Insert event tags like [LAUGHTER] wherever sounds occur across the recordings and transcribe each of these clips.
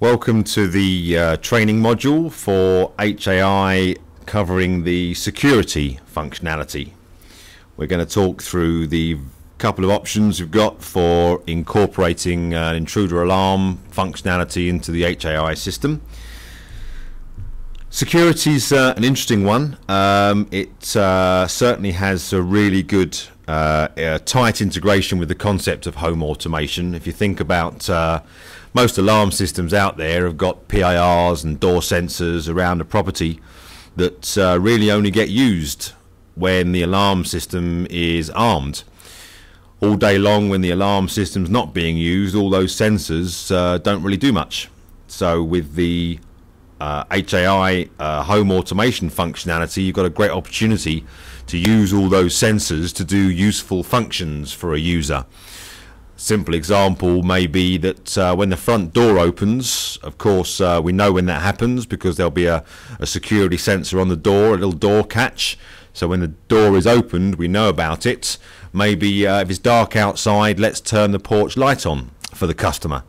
Welcome to the uh, training module for HAI covering the security functionality. We're going to talk through the couple of options we've got for incorporating an intruder alarm functionality into the HAI system. Security is uh, an interesting one. Um, it uh, certainly has a really good uh, tight integration with the concept of home automation. If you think about uh, most alarm systems out there have got PIRs and door sensors around a property that uh, really only get used when the alarm system is armed. All day long, when the alarm system's not being used, all those sensors uh, don't really do much. So, with the uh, HAI uh, home automation functionality, you've got a great opportunity to use all those sensors to do useful functions for a user. Simple example may be that uh, when the front door opens, of course, uh, we know when that happens because there'll be a, a security sensor on the door, a little door catch. So when the door is opened, we know about it. Maybe uh, if it's dark outside, let's turn the porch light on for the customer.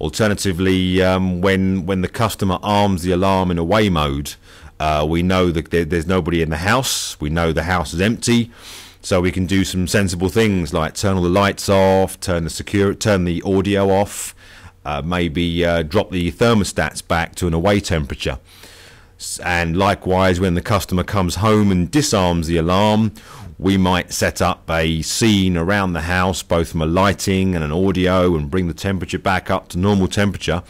Alternatively, um, when when the customer arms the alarm in away mode, uh, we know that there's nobody in the house. We know the house is empty, so we can do some sensible things like turn all the lights off, turn the secure, turn the audio off, uh, maybe uh, drop the thermostats back to an away temperature. And likewise, when the customer comes home and disarms the alarm, we might set up a scene around the house, both from a lighting and an audio, and bring the temperature back up to normal temperature,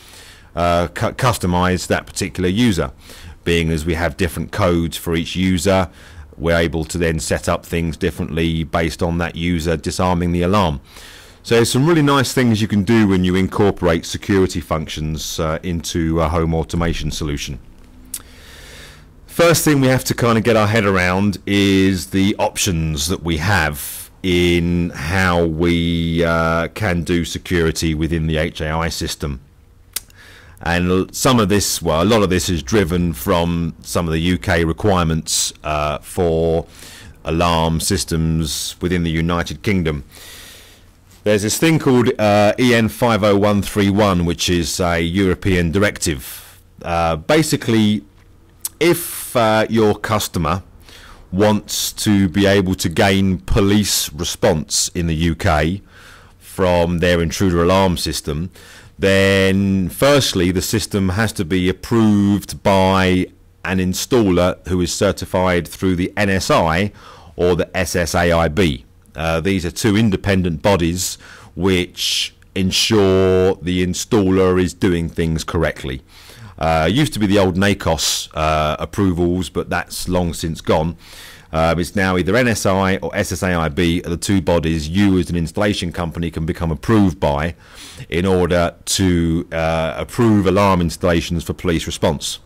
uh, cu customize that particular user. Being as we have different codes for each user, we're able to then set up things differently based on that user disarming the alarm. So there's some really nice things you can do when you incorporate security functions uh, into a home automation solution. First thing we have to kind of get our head around is the options that we have in how we uh, can do security within the HAI system. And some of this, well, a lot of this is driven from some of the UK requirements uh, for alarm systems within the United Kingdom. There's this thing called uh, EN 50131, which is a European directive. Uh, basically, if uh, your customer wants to be able to gain police response in the UK from their intruder alarm system, then firstly the system has to be approved by an installer who is certified through the NSI or the SSAIB. Uh, these are two independent bodies which ensure the installer is doing things correctly. Uh, used to be the old NACOSS uh, approvals, but that's long since gone. Um, it's now either NSI or SSAIB are the two bodies you as an installation company can become approved by in order to uh, approve alarm installations for police response.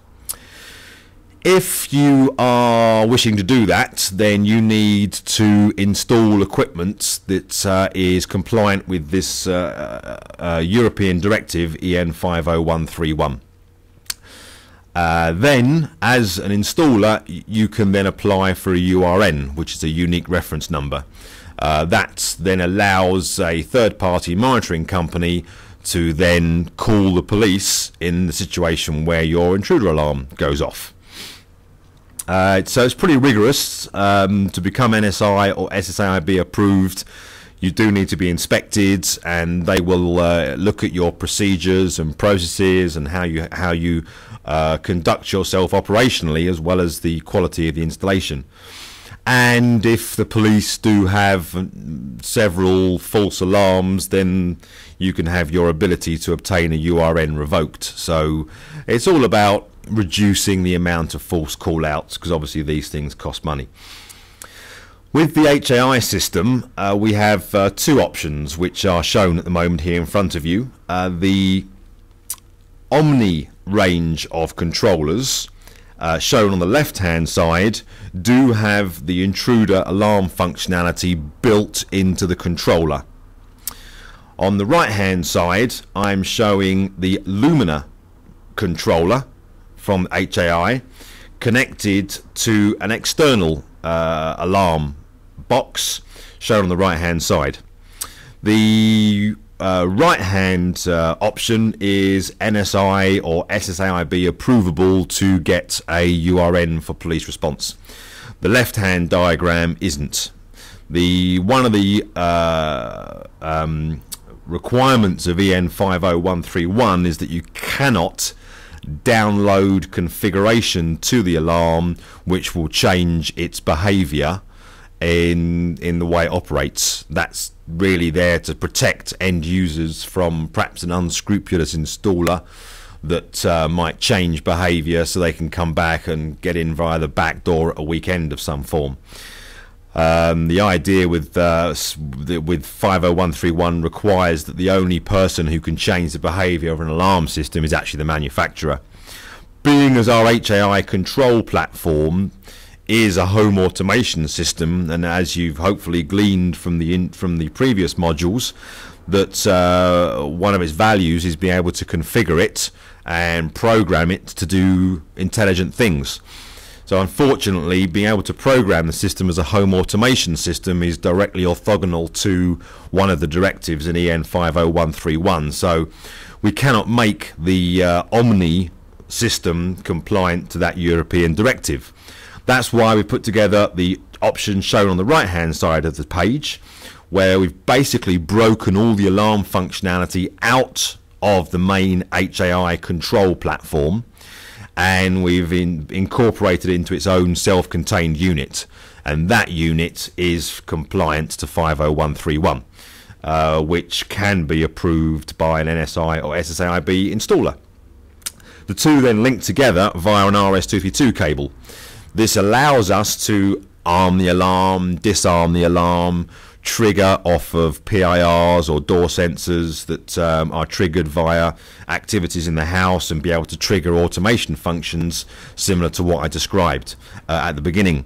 If you are wishing to do that, then you need to install equipment that uh, is compliant with this uh, uh European directive EN 50131. Uh, then, as an installer, you can then apply for a URN, which is a unique reference number. Uh, that then allows a third party monitoring company to then call the police in the situation where your intruder alarm goes off. Uh, so it's pretty rigorous um, to become NSI or SSAIB approved. You do need to be inspected, and they will uh, look at your procedures and processes and how you how you uh, conduct yourself operationally as well as the quality of the installation. And if the police do have um, several false alarms, then you can have your ability to obtain a URN revoked. So it's all about reducing the amount of false call outs because obviously these things cost money. With the HAI system, uh, we have uh, two options which are shown at the moment here in front of you. Uh, the Omni range of controllers uh, shown on the left hand side do have the intruder alarm functionality built into the controller. On the right hand side I'm showing the Lumina controller from HAI connected to an external uh, alarm box shown on the right hand side. The uh, right hand uh, option is NSI or SSAIB approvable to get a URN for police response. The left hand diagram isn't. The one of the uh, um, requirements of EN 50131 is that you cannot download configuration to the alarm which will change its behavior in in the way it operates that's really there to protect end users from perhaps an unscrupulous installer that uh, might change behavior so they can come back and get in via the back door at a weekend of some form um, the idea with uh, with 50131 requires that the only person who can change the behaviour of an alarm system is actually the manufacturer. Being as our HAI control platform is a home automation system, and as you've hopefully gleaned from the in, from the previous modules, that uh, one of its values is being able to configure it and program it to do intelligent things. So unfortunately, being able to program the system as a home automation system is directly orthogonal to one of the directives in EN 50131. So we cannot make the uh, Omni system compliant to that European directive. That's why we put together the option shown on the right hand side of the page where we've basically broken all the alarm functionality out of the main HAI control platform and we've in, incorporated it into its own self-contained unit and that unit is compliant to 50131 uh, which can be approved by an NSI or SSAIB installer. The two then link together via an RS232 cable. This allows us to arm the alarm, disarm the alarm, trigger off of PIRs or door sensors that um, are triggered via activities in the house and be able to trigger automation functions similar to what I described uh, at the beginning.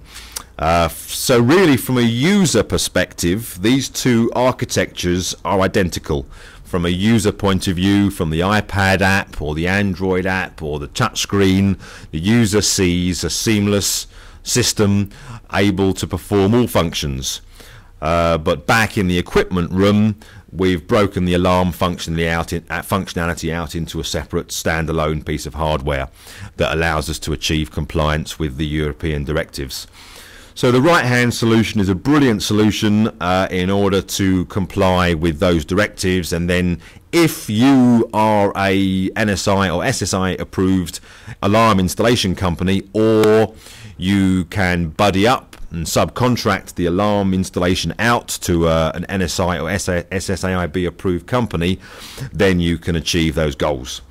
Uh, so really from a user perspective these two architectures are identical from a user point of view from the iPad app or the Android app or the touchscreen the user sees a seamless system able to perform all functions uh, but back in the equipment room, we've broken the alarm functionality out, in, uh, functionality out into a separate standalone piece of hardware that allows us to achieve compliance with the European directives. So the right-hand solution is a brilliant solution uh, in order to comply with those directives and then if you are a NSI or SSI approved alarm installation company or you can buddy up and subcontract the alarm installation out to uh, an NSI or SSAIB approved company, then you can achieve those goals.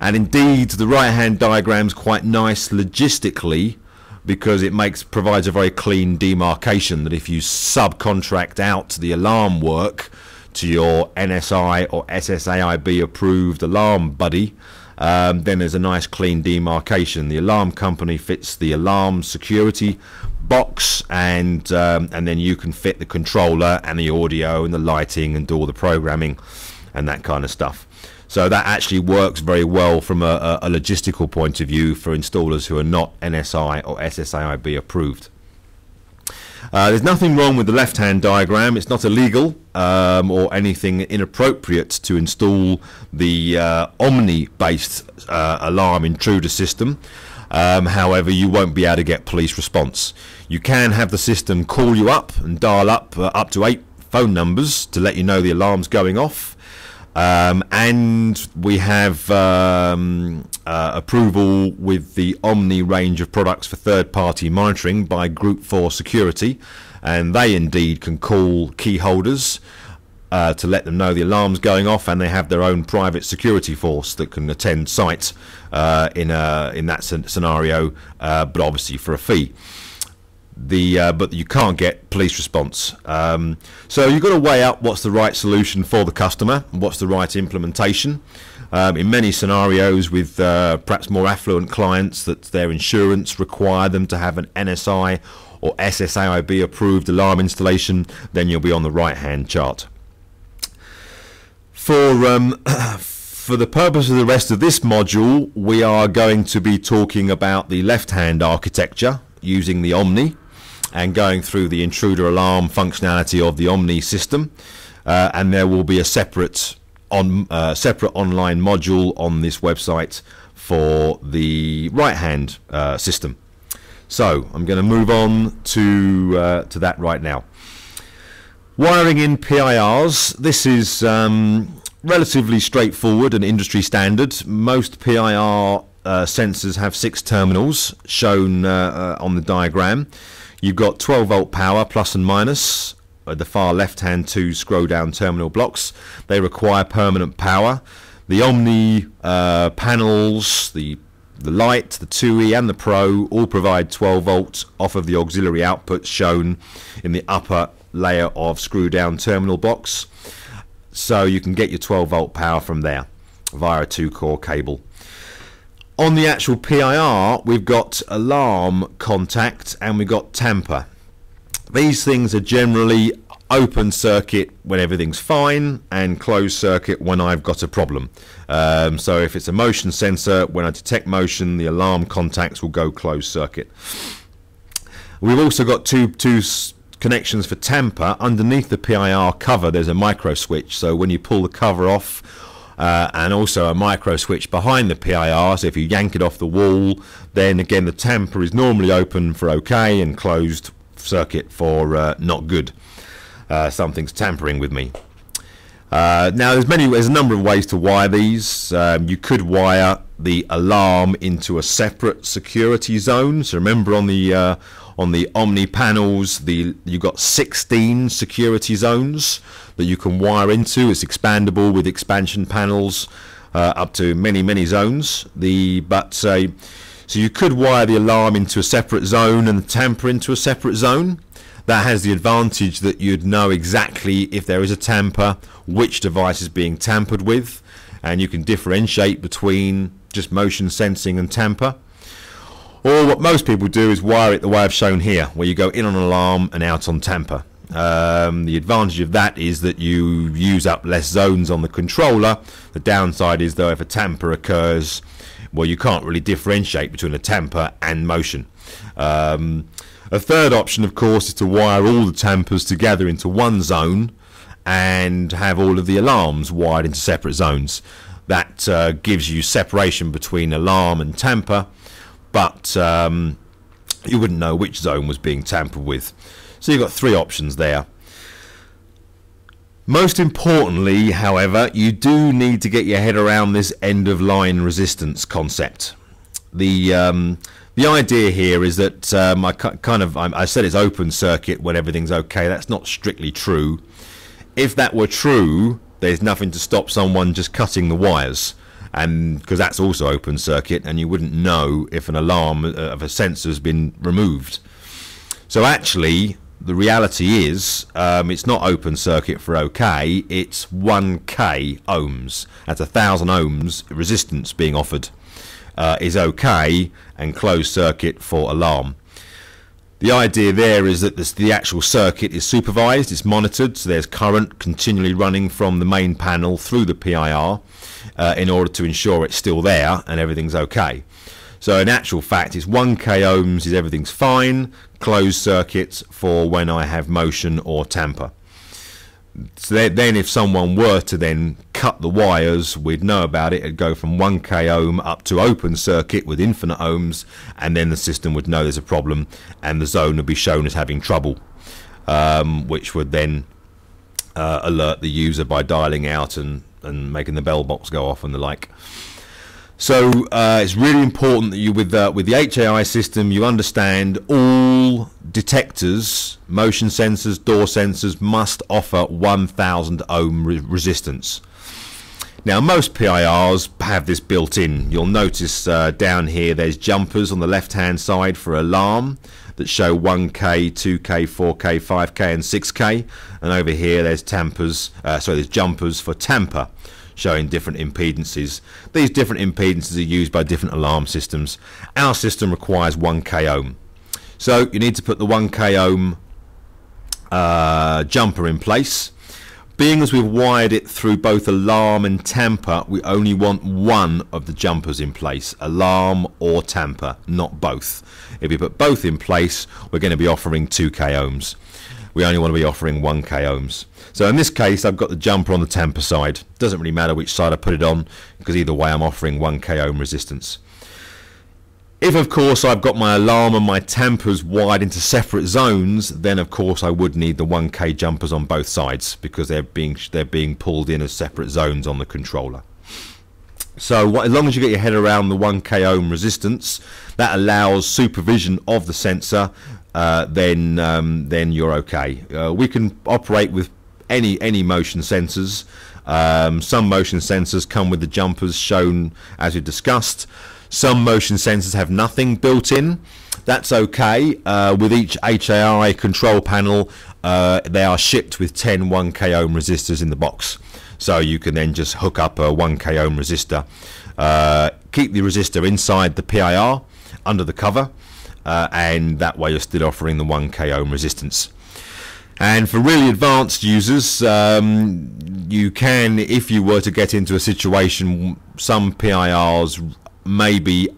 And indeed, the right hand diagram is quite nice logistically because it makes provides a very clean demarcation that if you subcontract out the alarm work to your NSI or SSAIB approved alarm buddy, um, then there's a nice clean demarcation. The alarm company fits the alarm security box and um, and then you can fit the controller and the audio and the lighting and do all the programming and that kind of stuff so that actually works very well from a, a logistical point of view for installers who are not NSI or SSAIB approved uh, there's nothing wrong with the left hand diagram it's not illegal um, or anything inappropriate to install the uh, Omni based uh, alarm intruder system um, however, you won't be able to get police response. You can have the system call you up and dial up uh, up to eight phone numbers to let you know the alarm's going off. Um, and we have um, uh, approval with the Omni range of products for third party monitoring by Group 4 Security, and they indeed can call key holders uh, to let them know the alarm's going off, and they have their own private security force that can attend site uh, in a, in that scenario, uh, but obviously for a fee. The uh, but you can't get police response. Um, so you've got to weigh up what's the right solution for the customer, what's the right implementation. Um, in many scenarios with uh, perhaps more affluent clients that their insurance require them to have an NSI or SSAIB approved alarm installation, then you'll be on the right hand chart. For um, [CLEARS THROAT] for the purpose of the rest of this module, we are going to be talking about the left-hand architecture using the Omni and going through the intruder alarm functionality of the Omni system. Uh, and there will be a separate on uh, separate online module on this website for the right hand uh, system. So I'm going to move on to uh, to that right now. Wiring in PIRs. This is um, relatively straightforward and industry standard. Most PIR uh, sensors have six terminals shown uh, on the diagram. You've got 12 volt power plus and minus. At the far left hand two scroll down terminal blocks. They require permanent power. The Omni uh, panels, the the light, the 2E and the Pro all provide 12 volts off of the auxiliary outputs shown in the upper layer of screw down terminal box. So you can get your 12 volt power from there via a two core cable. On the actual PIR, we've got alarm contact and we've got tamper. These things are generally open circuit when everything's fine and closed circuit when I've got a problem. Um, so if it's a motion sensor, when I detect motion, the alarm contacts will go closed circuit. We've also got two, two connections for tamper. Underneath the PIR cover, there's a micro switch. So when you pull the cover off, uh, and also a micro switch behind the PIR. So if you yank it off the wall, then again the tamper is normally open for OK and closed circuit for uh, not good. Uh, something's tampering with me. Uh, now there's many there's a number of ways to wire these. Um, you could wire the alarm into a separate security zone. So remember on the uh, on the Omni panels, the you've got 16 security zones that you can wire into. It's expandable with expansion panels uh, up to many many zones. The but uh, so you could wire the alarm into a separate zone and the tamper into a separate zone. That has the advantage that you'd know exactly if there is a tamper, which device is being tampered with, and you can differentiate between just motion sensing and tamper. Or what most people do is wire it the way I've shown here, where you go in on alarm and out on tamper. Um, the advantage of that is that you use up less zones on the controller. The downside is though if a tamper occurs, well you can't really differentiate between a tamper and motion. Um, a third option of course is to wire all the tampers together into one zone and have all of the alarms wired into separate zones. That uh, gives you separation between alarm and tamper but um, you wouldn't know which zone was being tampered with. So you've got three options there. Most importantly, however, you do need to get your head around this end of line resistance concept. The um, the idea here is that um, I kind of I said it's open circuit when everything's okay. That's not strictly true. If that were true, there's nothing to stop someone just cutting the wires and because that's also open circuit, and you wouldn't know if an alarm uh, of a sensor has been removed. So actually, the reality is um, it's not open circuit for OK. It's 1k ohms. That's a thousand ohms resistance being offered. Uh, is OK and closed circuit for alarm. The idea there is that this, the actual circuit is supervised, it's monitored, so there's current continually running from the main panel through the PIR uh, in order to ensure it's still there and everything's okay. So in actual fact, it's 1k ohms is everything's fine, closed circuits for when I have motion or tamper. So then if someone were to then cut the wires, we'd know about it. It'd go from 1k ohm up to open circuit with infinite ohms, and then the system would know there's a problem, and the zone would be shown as having trouble, um, which would then uh, alert the user by dialing out and, and making the bell box go off and the like. So uh, it's really important that you, with the, with the HAI system, you understand all detectors, motion sensors, door sensors must offer 1,000 ohm re resistance. Now most PIRs have this built in. You'll notice uh, down here there's jumpers on the left hand side for alarm that show 1K, 2K, 4K, 5K and 6K and over here there's tampers, uh, sorry there's jumpers for tamper showing different impedances. These different impedances are used by different alarm systems. Our system requires 1k ohm. So you need to put the 1k ohm uh, jumper in place. Being as we've wired it through both alarm and tamper, we only want one of the jumpers in place, alarm or tamper, not both. If we put both in place, we're going to be offering 2k ohms. We only want to be offering 1k ohms. So in this case, I've got the jumper on the tamper side. Doesn't really matter which side I put it on because either way I'm offering 1k ohm resistance. If of course I've got my alarm and my tampers wired into separate zones, then of course I would need the 1k jumpers on both sides because they're being they're being pulled in as separate zones on the controller. So what, as long as you get your head around the 1k ohm resistance, that allows supervision of the sensor. Uh, then um, then you're okay. Uh, we can operate with any any motion sensors. Um, some motion sensors come with the jumpers shown as we discussed. Some motion sensors have nothing built in. That's okay. Uh, with each HAI control panel, uh, they are shipped with 10 1k ohm resistors in the box. So you can then just hook up a 1k ohm resistor. Uh, keep the resistor inside the PIR under the cover, uh, and that way you're still offering the 1k ohm resistance. And for really advanced users, um, you can, if you were to get into a situation, some PIRs maybe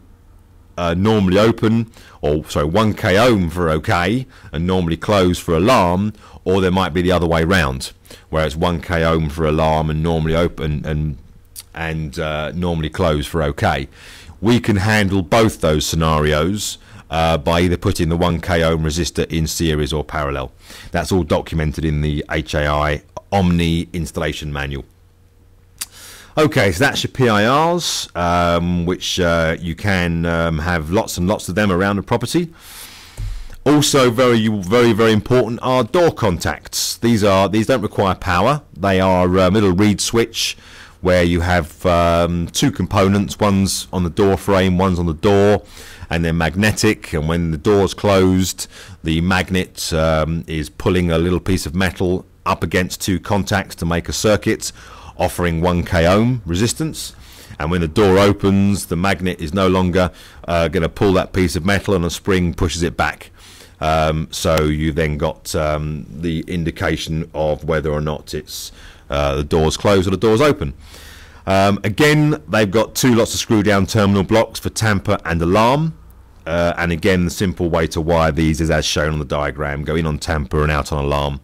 uh, normally open, or sorry, 1k ohm for OK, and normally closed for alarm, or there might be the other way round, where it's 1k ohm for alarm and normally open and and uh, normally closed for OK. We can handle both those scenarios. Uh, by either putting the 1k ohm resistor in series or parallel. That's all documented in the HAI Omni installation manual. Okay, so that's your PIRs, um, which uh, you can um, have lots and lots of them around the property. Also, very, very, very important are door contacts. These are these don't require power. They are a little reed switch where you have um, two components. One's on the door frame, one's on the door, and they're magnetic. And when the door's closed, the magnet um, is pulling a little piece of metal up against two contacts to make a circuit offering 1k ohm resistance. And when the door opens the magnet is no longer uh, going to pull that piece of metal and a spring pushes it back. Um, so you then got um, the indication of whether or not it's uh, the door's closed or the door's open. Um, again they've got two lots of screw down terminal blocks for tamper and alarm uh, and again the simple way to wire these is as shown on the diagram go in on tamper and out on alarm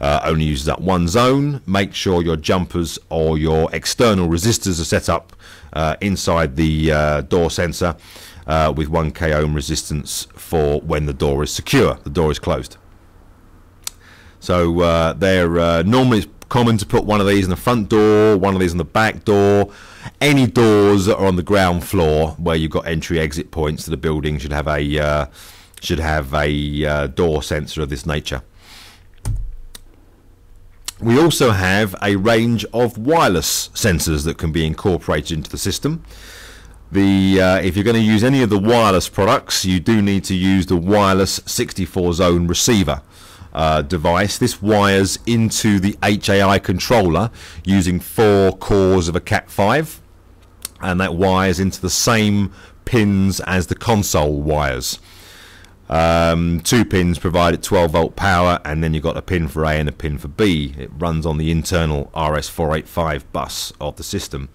uh, only uses that one zone. Make sure your jumpers or your external resistors are set up uh, inside the uh, door sensor uh, with 1k ohm resistance for when the door is secure, the door is closed. So uh, they're uh, normally common to put one of these in the front door, one of these in the back door. Any doors that are on the ground floor where you've got entry exit points to the building should have a should have a door sensor of this nature. We also have a range of wireless sensors that can be incorporated into the system. The uh, if you're going to use any of the wireless products, you do need to use the wireless 64 zone receiver. Uh, device. This wires into the HAI controller using four cores of a Cat5 and that wires into the same pins as the console wires. Um, two pins provide 12 volt power, and then you've got a pin for A and a pin for B. It runs on the internal RS485 bus of the system.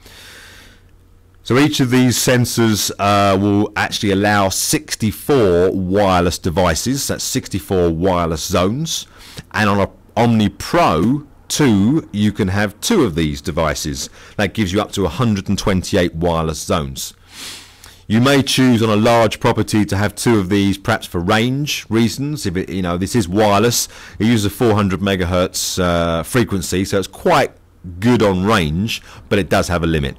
So each of these sensors uh, will actually allow 64 wireless devices. That's 64 wireless zones, and on a Omni Pro 2, you can have two of these devices. That gives you up to 128 wireless zones. You may choose on a large property to have two of these, perhaps for range reasons. If it, you know this is wireless, it uses a 400 megahertz uh, frequency, so it's quite good on range, but it does have a limit.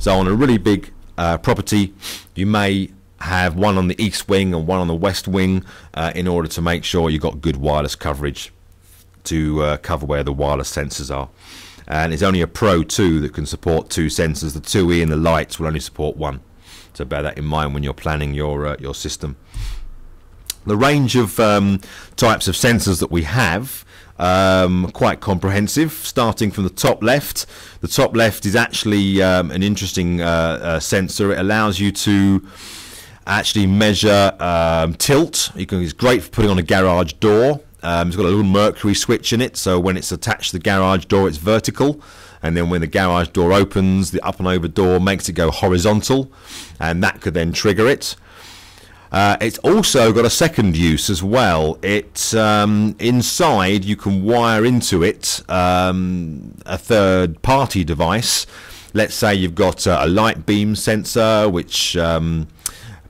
So on a really big uh, property, you may have one on the east wing and one on the west wing uh, in order to make sure you've got good wireless coverage to uh, cover where the wireless sensors are. And it's only a Pro 2 that can support two sensors. The 2E and the lights will only support one. So bear that in mind when you're planning your uh, your system. The range of um, types of sensors that we have um, quite comprehensive. Starting from the top left, the top left is actually um, an interesting uh, uh, sensor. It allows you to actually measure um, tilt. Can, it's great for putting on a garage door. Um, it's got a little mercury switch in it, so when it's attached to the garage door, it's vertical and then when the garage door opens, the up and over door makes it go horizontal, and that could then trigger it. Uh, it's also got a second use as well. It um, inside you can wire into it um, a third party device. Let's say you've got a, a light beam sensor which um,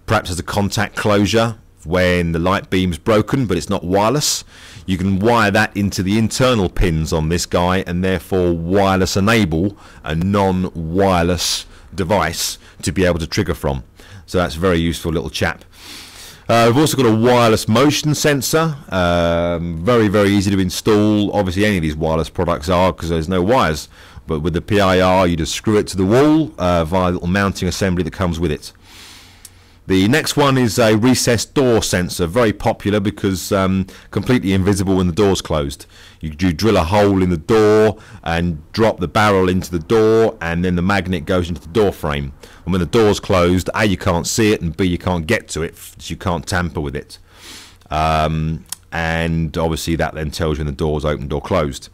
perhaps has a contact closure when the light beam's broken but it's not wireless. You can wire that into the internal pins on this guy and therefore wireless enable a non-wireless device to be able to trigger from. So that's a very useful little chap. Uh, we've also got a wireless motion sensor, um, very, very easy to install. Obviously, any of these wireless products are because there's no wires. But with the PIR, you just screw it to the wall uh, via a little mounting assembly that comes with it. The next one is a recessed door sensor, very popular because um, completely invisible when the door's closed. You, you, drill a hole in the door and drop the barrel into the door, and then the magnet goes into the door frame. And when the door's closed, A, you can't see it, and B, you can't get to it, so you can't tamper with it. Um, and obviously, that then tells you when the door's opened or closed.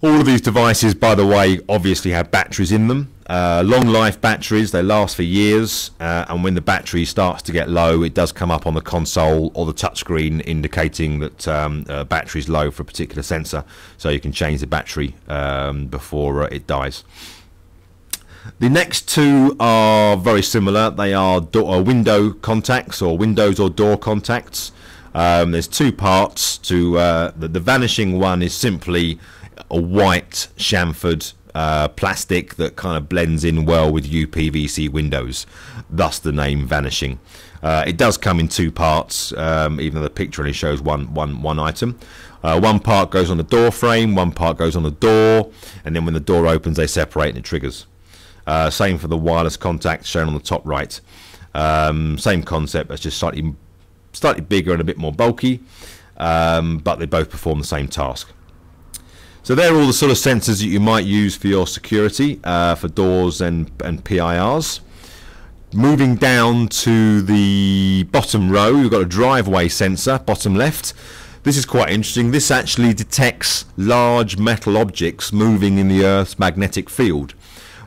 All of these devices, by the way, obviously have batteries in them. Uh, long life batteries, they last for years, uh, and when the battery starts to get low, it does come up on the console or the touchscreen indicating that um, uh, battery is low for a particular sensor, so you can change the battery um, before uh, it dies. The next two are very similar. They are uh, window contacts or windows or door contacts. Um, there's two parts to uh, the, the vanishing one is simply a white chamfered uh, plastic that kind of blends in well with UPVC windows, thus the name Vanishing. Uh, it does come in two parts, um, even though the picture only shows one, one, one item. Uh, one part goes on the door frame, one part goes on the door, and then when the door opens, they separate and it triggers. Uh, same for the wireless contact shown on the top right. Um, same concept, it's just slightly, slightly bigger and a bit more bulky, um, but they both perform the same task. So they're all the sort of sensors that you might use for your security, uh, for doors and, and PIRs. Moving down to the bottom row, you've got a driveway sensor, bottom left. This is quite interesting. This actually detects large metal objects moving in the Earth's magnetic field.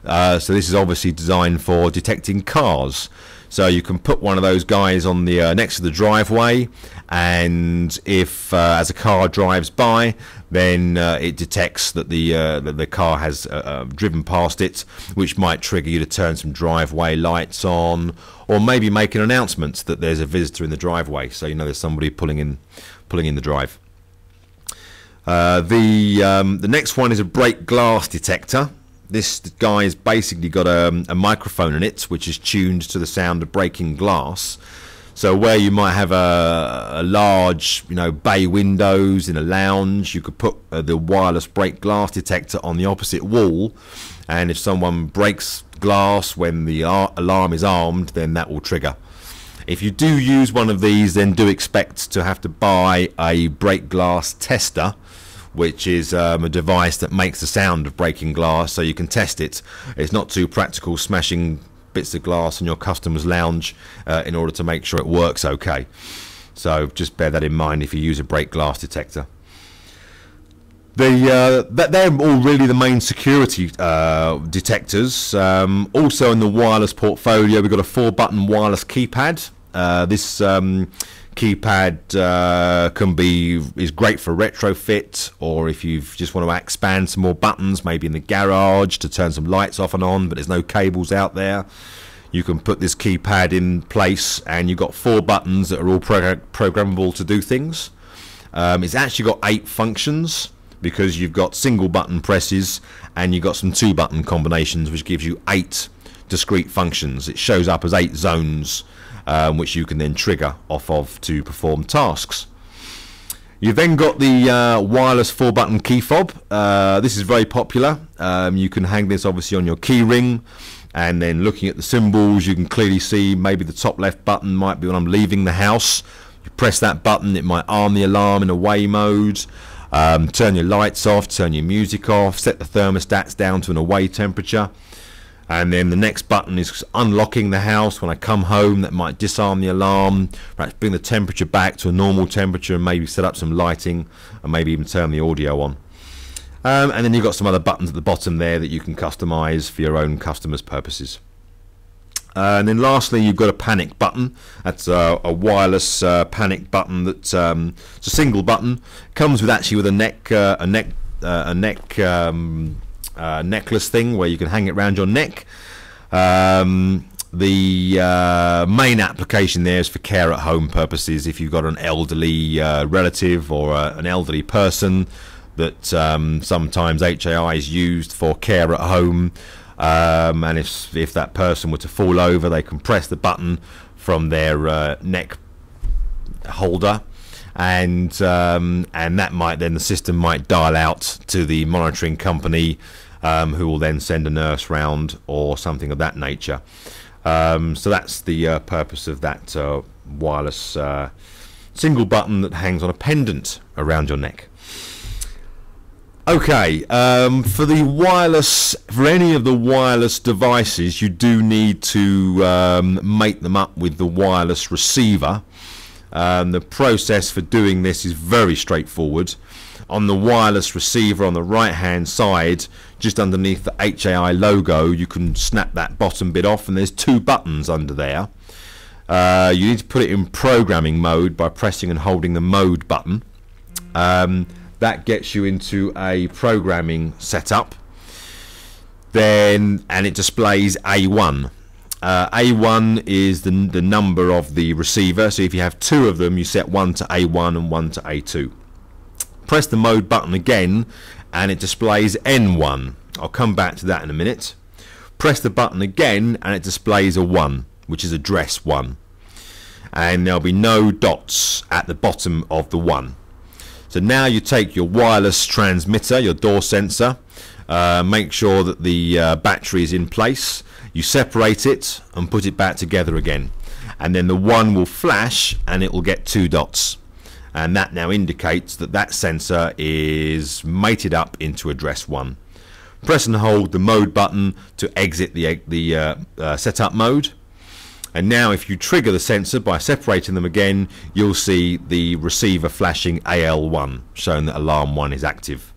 Uh, so this is obviously designed for detecting cars. So you can put one of those guys on the uh, next to the driveway, and if uh, as a car drives by, then uh, it detects that the uh, that the car has uh, uh, driven past it, which might trigger you to turn some driveway lights on, or maybe make an announcement that there's a visitor in the driveway, so you know there's somebody pulling in pulling in the drive. the um, the next one is a break glass detector this guy's basically got a, a, microphone in it which is tuned to the sound of breaking glass. So where you might have a, a large, you know, bay windows in a lounge, you could put uh, the wireless break glass detector on the opposite wall, and if someone breaks glass when the alarm is armed, then that will trigger. If you do use one of these, then do expect to have to buy a break glass tester which is um, a device that makes the sound of breaking glass so you can test it. It's not too practical smashing bits of glass in your customer's lounge uh, in order to make sure it works okay. So just bear that in mind if you use a break glass detector. The uh, that they're all really the main security uh, detectors. Um, also in the wireless portfolio, we've got a four-button wireless keypad. Uh, this um, keypad uh, can be is great for retrofit or if you just want to expand some more buttons maybe in the garage to turn some lights off and on but there's no cables out there. You can put this keypad in place and you've got four buttons that are all programmable to do things. Um, it's actually got eight functions because you've got single button presses and you've got some two button combinations which gives you eight discrete functions. It shows up as eight zones um, which you can then trigger off of to perform tasks. You've then got the uh, wireless four button key fob. Uh, this is very popular. Um, you can hang this obviously on your key ring and then looking at the symbols you can clearly see maybe the top left button might be when I'm leaving the house. You press that button it might arm the alarm in away mode. Um, turn your lights off, turn your music off, set the thermostats down to an away temperature and then the next button is unlocking the house when I come home that might disarm the alarm perhaps bring the temperature back to a normal temperature and maybe set up some lighting and maybe even turn the audio on um, and then you've got some other buttons at the bottom there that you can customize for your own customers purposes Uh, and then lastly, you've got a panic button. That's a, a wireless uh, panic button. That um, it's a single button. Comes with actually with a neck, uh, a neck, uh, a neck um, uh, necklace thing where you can hang it around your neck. Um, the uh, main application there is for care at home purposes. If you've got an elderly relative or an elderly person that um, sometimes HAI is used for care at home. Um, and if if that person were to fall over, they can press the button from their uh, neck holder, and um, and that might then the system might dial out to the monitoring company, um, who will then send a nurse round or something of that nature. Um, so that's the uh, purpose of that uh, wireless uh, single button that hangs on a pendant around your neck. Okay, um, for the wireless, for any of the wireless devices, you do need to um, make them up with the wireless receiver. Um, the process for doing this is very straightforward. On the wireless receiver on the right hand side, just underneath the HAI logo, you can snap that bottom bit off, and there's two buttons under there. Uh, you need to put it in programming mode by pressing and holding the mode button. Um, that gets you into a programming setup then and it displays A1 uh, A1 is the, the number of the receiver. So if you have two of them you set one to A1 and one to A2 press the mode button again and it displays N1 I'll come back to that in a minute. Press the button again and it displays a 1 which is address 1 and there'll be no dots at the bottom of the 1 so now you take your wireless transmitter, your door sensor, uh, make sure that the uh, battery is in place. You separate it and put it back together again. And then the one will flash and it will get two dots. And that now indicates that that sensor is mated up into address one. Press and hold the mode button to exit the, the uh, uh setup mode and now if you trigger the sensor by separating them again, you'll see the receiver flashing AL1, showing that alarm 1 is active.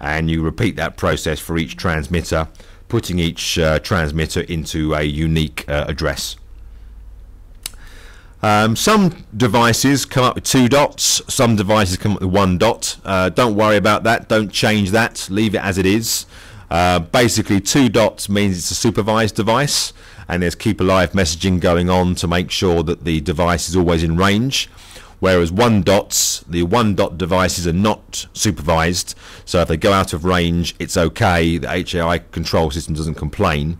And you repeat that process for each transmitter, putting each uh, transmitter into a unique uh, address. Um, some devices come up with two dots, some devices come up with one dot. Uh, don't worry about that, don't change that, leave it as it is. Uh, basically, two dots means it's a supervised device and there's keep alive messaging going on to make sure that the device is always in range. Whereas one dots, the one dot devices are not supervised, so if they go out of range, it's okay. The HAI control system doesn't complain.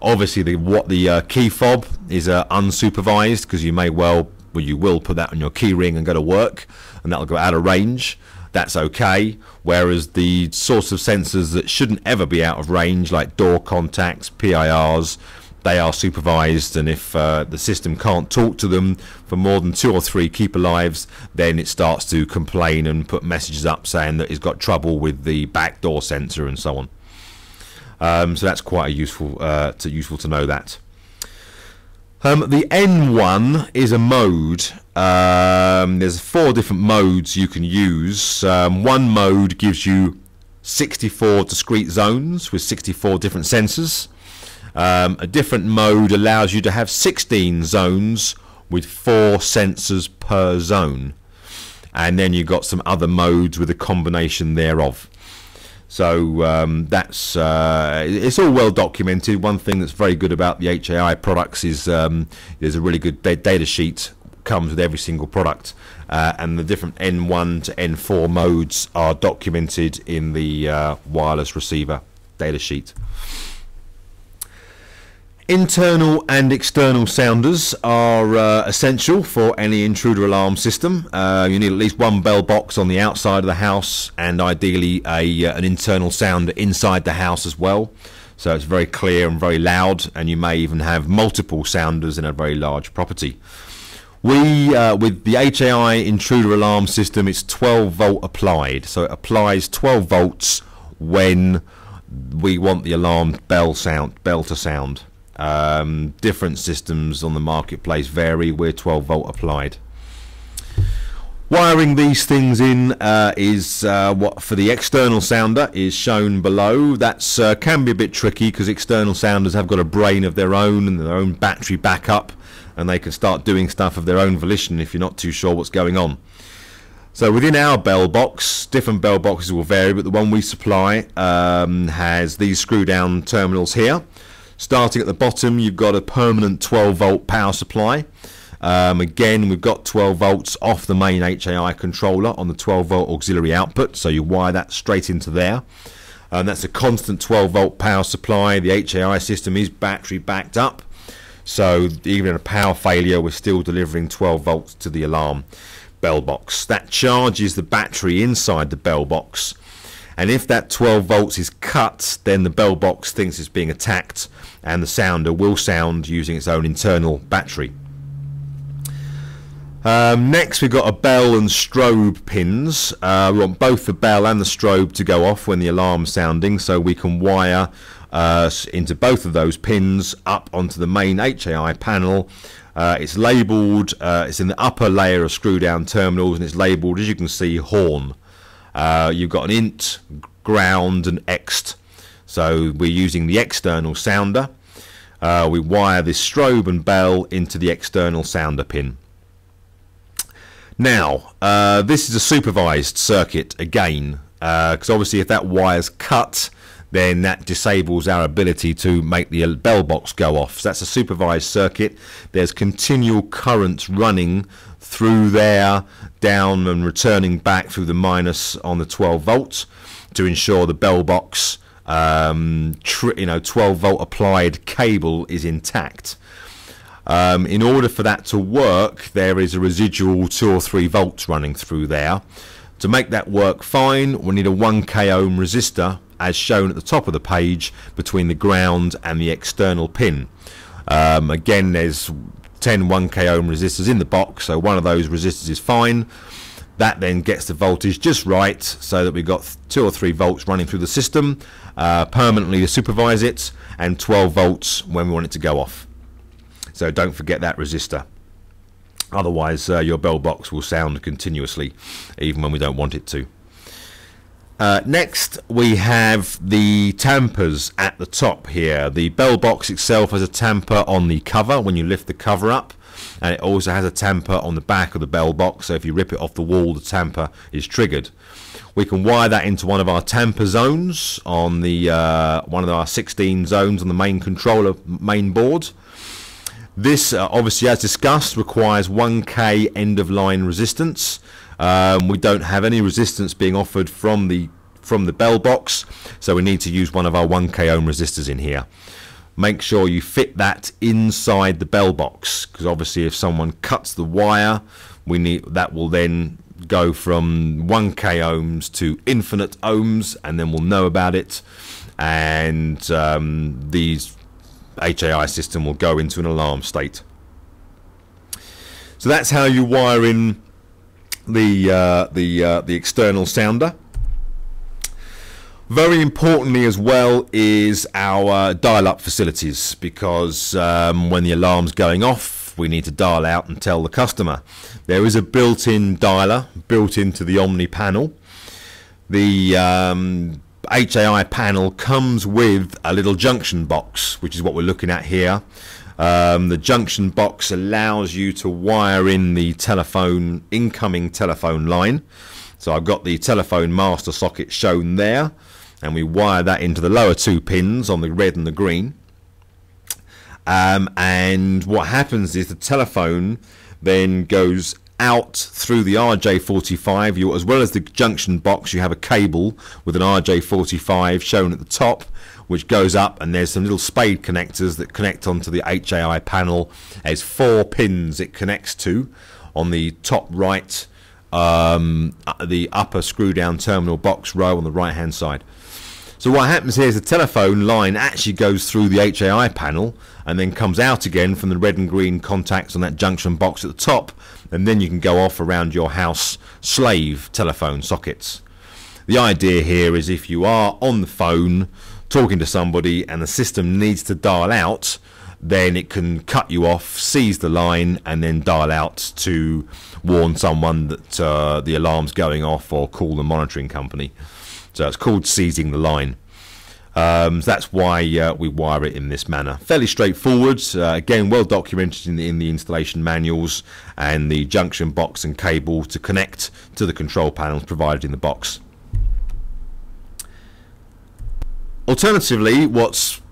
Obviously, the what the uh, key fob is uh, unsupervised because you may well, well, you will put that on your key ring and go to work, and that'll go out of range that's okay. Whereas the sorts of sensors that shouldn't ever be out of range, like door contacts, PIRs, they are supervised and if uh, the system can't talk to them for more than two or three keep alives then it starts to complain and put messages up saying that it's got trouble with the backdoor sensor and so on um, so that's quite useful uh, to useful to know that um, the N1 is a mode. Um, there's four different modes you can use. Um, one mode gives you 64 discrete zones with 64 different sensors. Um, a different mode allows you to have 16 zones with four sensors per zone. And then you've got some other modes with a combination thereof. So um, that's uh, it's all well documented. One thing that's very good about the HAI products is um, there's a really good data sheet comes with every single product, uh, and the different N1 to N4 modes are documented in the uh, wireless receiver data sheet. Internal and external sounders are uh, essential for any intruder alarm system. Uh, you need at least one bell box on the outside of the house and ideally a, uh, an internal sounder inside the house as well. So it's very clear and very loud, and you may even have multiple sounders in a very large property. We, uh, with the HAI intruder alarm system, it's 12 volt applied. So it applies 12 volts when we want the alarm bell sound, bell to sound. Um, different systems on the marketplace vary. We're 12 volt applied. Wiring these things in uh, is uh, what for the external sounder is shown below. That uh, can be a bit tricky because external sounders have got a brain of their own and their own battery backup, and they can start doing stuff of their own volition if you're not too sure what's going on. So within our bell box, different bell boxes will vary, but the one we supply um, has these screw down terminals here. Starting at the bottom, you've got a permanent 12 volt power supply. Um, again, we've got 12 volts off the main HAI controller on the 12 volt auxiliary output, so you wire that straight into there. And that's a constant 12 volt power supply. The HAI system is battery backed up, so even in a power failure, we're still delivering 12 volts to the alarm bell box. That charges the battery inside the bell box. And if that 12 volts is cut, then the bell box thinks it's being attacked and the sounder will sound using its own internal battery. Um, next, we've got a bell and strobe pins. Uh, we want both the bell and the strobe to go off when the alarm's sounding, so we can wire uh, into both of those pins up onto the main HAI panel. Uh, it's labelled, uh, it's in the upper layer of screw down terminals, and it's labelled, as you can see, horn. Uh, you've got an int, ground, and ext. So we're using the external sounder. Uh, we wire this strobe and bell into the external sounder pin. Now, uh, this is a supervised circuit again, because uh, obviously if that wire's cut, then that disables our ability to make the bell box go off. So that's a supervised circuit. There's continual current running through there, down and returning back through the minus on the 12 volts to ensure the bell box, um, you know, 12 volt applied cable is intact. Um, in order for that to work, there is a residual 2 or 3 volts running through there. To make that work fine, we need a 1k ohm resistor as shown at the top of the page between the ground and the external pin. Um, again, there's 10 1k ohm resistors in the box, so one of those resistors is fine. That then gets the voltage just right so that we've got 2 or 3 volts running through the system uh, permanently to supervise it and 12 volts when we want it to go off. So don't forget that resistor. Otherwise, uh, your bell box will sound continuously, even when we don't want it to. Uh, next, we have the tampers at the top here. The bell box itself has a tamper on the cover when you lift the cover up, and it also has a tamper on the back of the bell box. So if you rip it off the wall, the tamper is triggered. We can wire that into one of our tamper zones on the uh, one of our 16 zones on the main controller main board. This, uh, obviously, as discussed, requires 1k end of line resistance. Um, we don't have any resistance being offered from the from the bell box, so we need to use one of our 1k ohm resistors in here. Make sure you fit that inside the bell box, because obviously, if someone cuts the wire, we need that will then go from 1k ohms to infinite ohms, and then we'll know about it. And um, these HAI system will go into an alarm state. So that's how you wire in the uh, the uh, the external sounder. Very importantly, as well, is our dial-up facilities because um, when the alarm's going off, we need to dial out and tell the customer. There is a built-in dialer built into the Omni panel. The um, HAI panel comes with a little junction box, which is what we're looking at here. Um, the junction box allows you to wire in the telephone, incoming telephone line. So I've got the telephone master socket shown there, and we wire that into the lower two pins on the red and the green. Um, and what happens is the telephone then goes out through the RJ45. You, as well as the junction box, you have a cable with an RJ45 shown at the top, which goes up, and there's some little spade connectors that connect onto the HAI panel. There's four pins it connects to on the top right, um, uh, the upper screw down terminal box row on the right hand side. So what happens here is the telephone line actually goes through the HAI panel and then comes out again from the red and green contacts on that junction box at the top and then you can go off around your house slave telephone sockets. The idea here is if you are on the phone talking to somebody and the system needs to dial out, then it can cut you off, seize the line, and then dial out to warn someone that uh, the alarm's going off or call the monitoring company. So it's called seizing the line. Um, so that's why uh, we wire it in this manner. Fairly straightforward. Uh, again, well documented in the, in the, installation manuals and the junction box and cable to connect to the control panels provided in the box. Alternatively, what's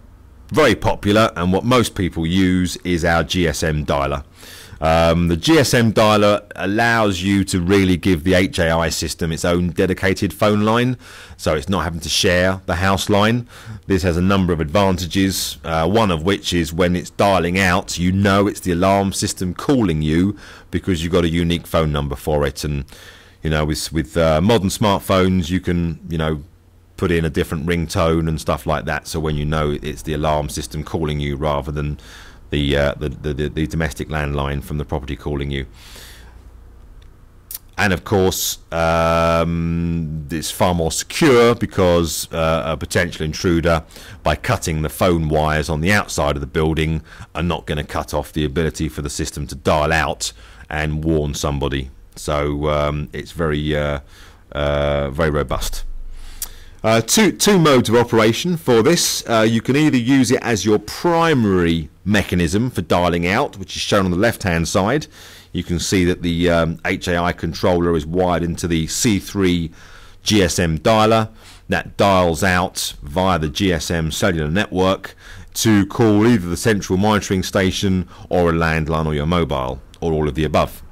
very popular and what most people use is our GSM dialer. Um, the GSM dialer allows you to really give the HAI system its own dedicated phone line, so it's not having to share the house line. This has a number of advantages, uh, one of which is when it's dialing out, you know it's the alarm system calling you because you've got a unique phone number for it. And you know, with with uh, modern smartphones, you can you know put in a different ringtone and stuff like that. So when you know it's the alarm system calling you rather than the, uh, the, the, the domestic landline from the property calling you. And of course, um, it's far more secure because uh, a potential intruder, by cutting the phone wires on the outside of the building, are not going to cut off the ability for the system to dial out and warn somebody. So um, it's very, uh, uh, very robust. Uh, two, two modes of operation for this. Uh, you can either use it as your primary mechanism for dialing out, which is shown on the left hand side. You can see that the um, HAI controller is wired into the C3 GSM dialer that dials out via the GSM cellular network to call either the central monitoring station or a landline or your mobile or all of the above.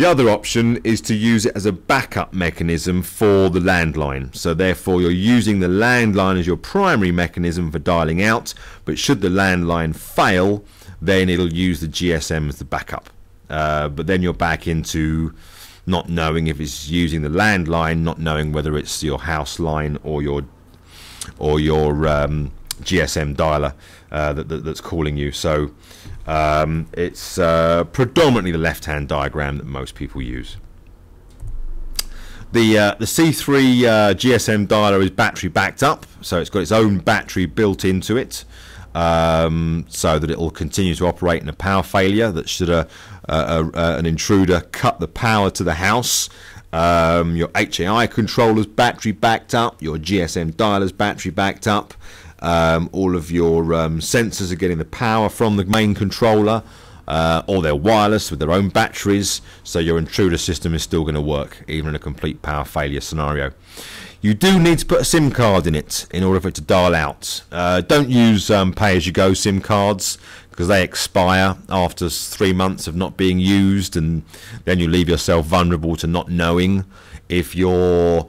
The other option is to use it as a backup mechanism for the landline. So therefore you're using the landline as your primary mechanism for dialing out, but should the landline fail, then it'll use the GSM as the backup. Uh, but then you're back into not knowing if it's using the landline, not knowing whether it's your house line or your or your um, GSM dialer uh, that, that, that's calling you. So um, it's uh, predominantly the left-hand diagram that most people use. The uh, the C3 uh, GSM dialer is battery backed up, so it's got its own battery built into it, um, so that it will continue to operate in a power failure. That should a, a, a, an intruder cut the power to the house, um, your HAI controller's battery backed up, your GSM dialer's battery backed up, um, all of your um, sensors are getting the power from the main controller, uh, or they're wireless with their own batteries, so your intruder system is still going to work, even in a complete power failure scenario. You do need to put a SIM card in it in order for it to dial out. Uh, don't use um, pay as you go SIM cards because they expire after three months of not being used, and then you leave yourself vulnerable to not knowing if your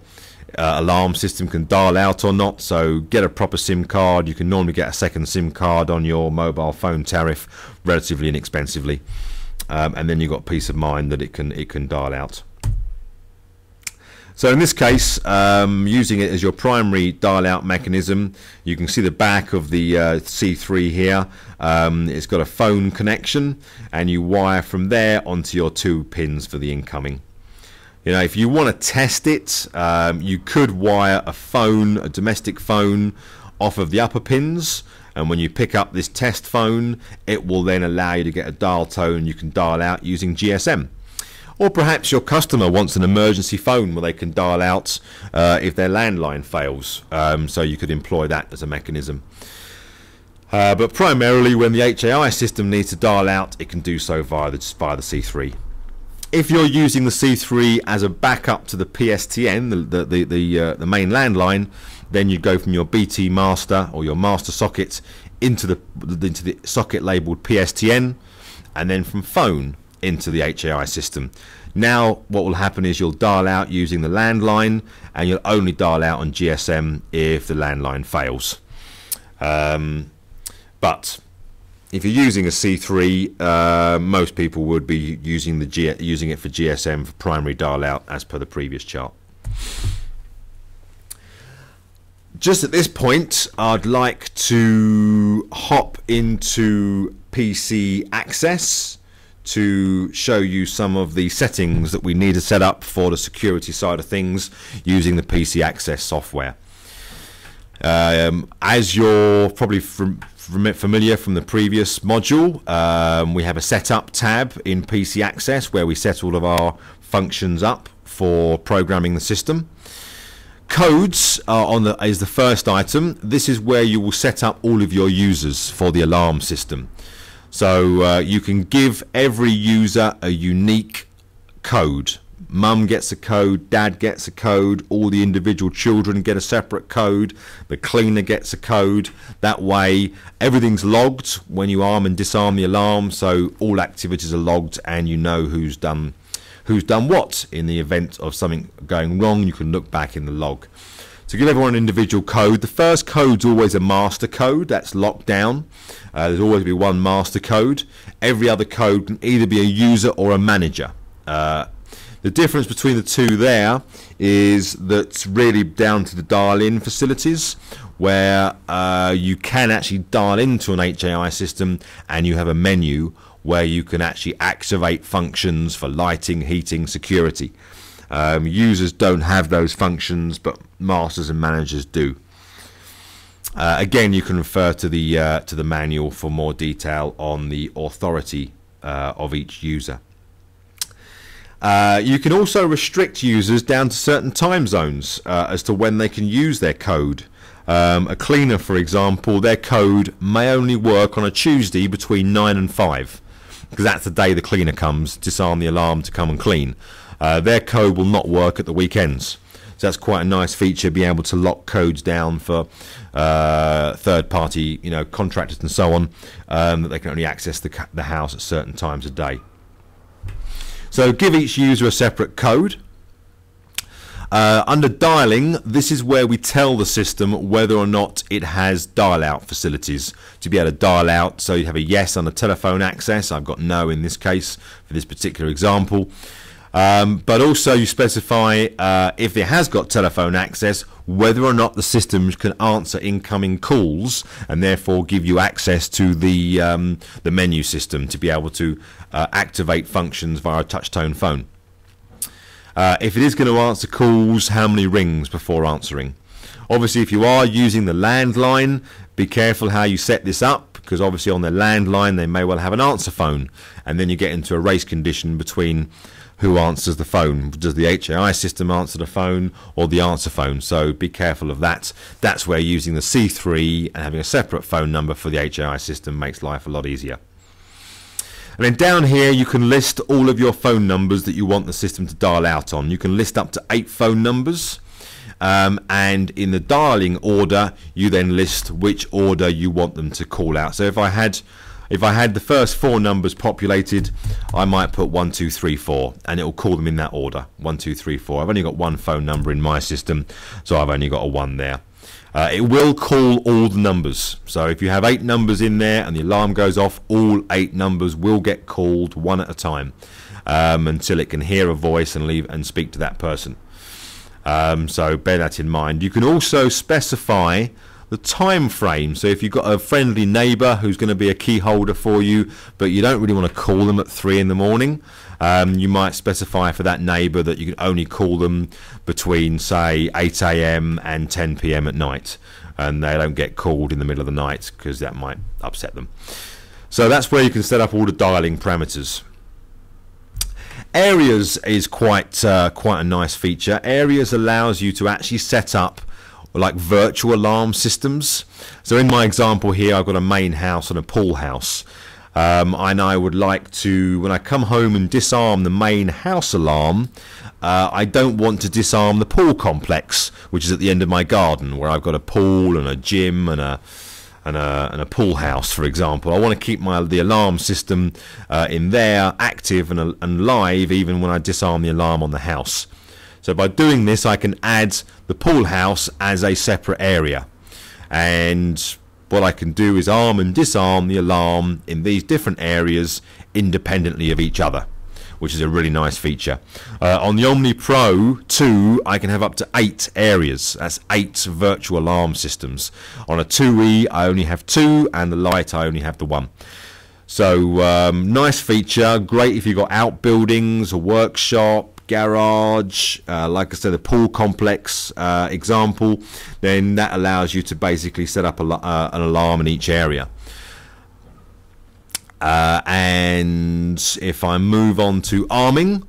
uh, alarm system can dial out or not. So get a proper SIM card. You can normally get a second SIM card on your mobile phone tariff relatively inexpensively, um, and then you've got peace of mind that it can it can dial out. So in this case, um, using it as your primary dial out mechanism, you can see the back of the uh, C3 here. Um, it's got a phone connection and you wire from there onto your two pins for the incoming. You know, if you want to test it, um, you could wire a phone, a domestic phone, off of the upper pins. And when you pick up this test phone, it will then allow you to get a dial tone you can dial out using GSM. Or perhaps your customer wants an emergency phone where they can dial out uh, if their landline fails. Um, so you could employ that as a mechanism. Uh, but primarily, when the HAI system needs to dial out, it can do so via the, via the C3 if you're using the C3 as a backup to the PSTN, the the the, uh, the main landline, then you go from your BT master or your master socket into the into the socket labeled PSTN, and then from phone into the HAI system. Now, what will happen is you'll dial out using the landline, and you'll only dial out on GSM if the landline fails. Um, but if you're using a C3, uh, most people would be using the G using it for GSM for primary dial out, as per the previous chart. Just at this point, I'd like to hop into PC Access to show you some of the settings that we need to set up for the security side of things using the PC Access software. Um, as you're probably from, familiar from the previous module, um, we have a setup tab in PC Access where we set all of our functions up for programming the system. Codes are on the, is the first item. This is where you will set up all of your users for the alarm system. So uh, you can give every user a unique code. Mum gets a code, dad gets a code, all the individual children get a separate code, the cleaner gets a code. That way, everything's logged when you arm and disarm the alarm, so all activities are logged and you know who's done who's done what. In the event of something going wrong, you can look back in the log. To give everyone an individual code, the first code's always a master code that's locked down. Uh, there's always be one master code. Every other code can either be a user or a manager. Uh, the difference between the two there is that's really down to the dial-in facilities where uh, you can actually dial into an HAI system and you have a menu where you can actually activate functions for lighting, heating, security. Um, users don't have those functions, but masters and managers do. Uh, again, you can refer to the uh, to the manual for more detail on the authority uh, of each user. Uh, you can also restrict users down to certain time zones uh, as to when they can use their code. Um, a cleaner, for example, their code may only work on a Tuesday between 9 and 5 because that's the day the cleaner comes, disarm the alarm to come and clean. Uh, their code will not work at the weekends. So that's quite a nice feature, being able to lock codes down for uh, third-party, you know, contractors and so on, um, that they can only access the, the house at certain times a day. So give each user a separate code. Uh, under dialing, this is where we tell the system whether or not it has dial out facilities to be able to dial out. So you have a yes on the telephone access. I've got no in this case for this particular example. Um, but also you specify uh, if it has got telephone access whether or not the system can answer incoming calls and therefore give you access to the um, the menu system to be able to uh, activate functions via a touchtone phone. Uh, if it is going to answer calls, how many rings before answering? Obviously, if you are using the landline, be careful how you set this up because obviously on the landline they may well have an answer phone and then you get into a race condition between who answers the phone. Does the HAI system answer the phone or the answer phone? So be careful of that. That's where using the C3 and having a separate phone number for the HAI system makes life a lot easier. And then down here you can list all of your phone numbers that you want the system to dial out on. You can list up to eight phone numbers. Um, and in the dialing order, you then list which order you want them to call out. So if I had if I had the first four numbers populated, I might put one, two, three, four, and it will call them in that order. One, two, three, four. I've only got one phone number in my system, so I've only got a one there. Uh, it will call all the numbers. So if you have eight numbers in there and the alarm goes off, all eight numbers will get called one at a time um, until it can hear a voice and leave and speak to that person. Um, so bear that in mind. You can also specify the time frame. So if you've got a friendly neighbour who's going to be a key holder for you, but you don't really want to call them at three in the morning, um, you might specify for that neighbour that you can only call them between, say, 8 a.m. and 10 p.m. at night, and they don't get called in the middle of the night because that might upset them. So that's where you can set up all the dialing parameters. Areas is quite uh, quite a nice feature. Areas allows you to actually set up like virtual alarm systems. So in my example here, I've got a main house and a pool house. Um, and I would like to, when I come home and disarm the main house alarm, uh, I don't want to disarm the pool complex, which is at the end of my garden, where I've got a pool and a gym and a and a, and a pool house, for example. I want to keep my the alarm system uh, in there active and, and live, even when I disarm the alarm on the house. So by doing this, I can add the pool house as a separate area. And what I can do is arm and disarm the alarm in these different areas independently of each other, which is a really nice feature. Uh, on the Omni Pro 2, I can have up to eight areas. That's eight virtual alarm systems. On a 2E, I only have two, and the light, I only have the one. So, um, nice feature. Great if you've got outbuildings, a workshop, garage, uh, like I said, the pool complex uh, example, then that allows you to basically set up a, uh, an alarm in each area. Uh, and if I move on to arming,